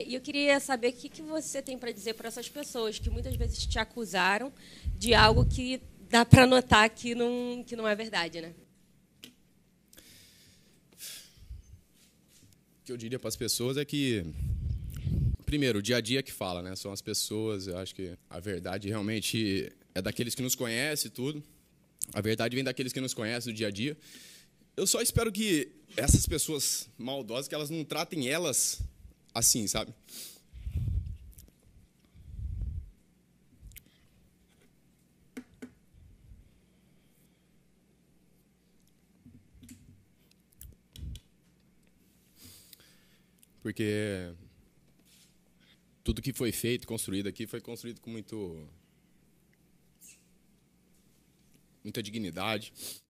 E eu queria saber o que, que você tem para dizer para essas pessoas que muitas vezes te acusaram de algo que dá para notar que não, que não é verdade, né? O que eu diria para as pessoas é que, primeiro, o dia a dia que fala, né? São as pessoas, eu acho que a verdade realmente é daqueles que nos conhecem tudo. A verdade vem daqueles que nos conhecem do dia a dia. Eu só espero que essas pessoas maldosas, que elas não tratem elas assim, sabe? Porque tudo que foi feito, construído aqui, foi construído com muito muita dignidade.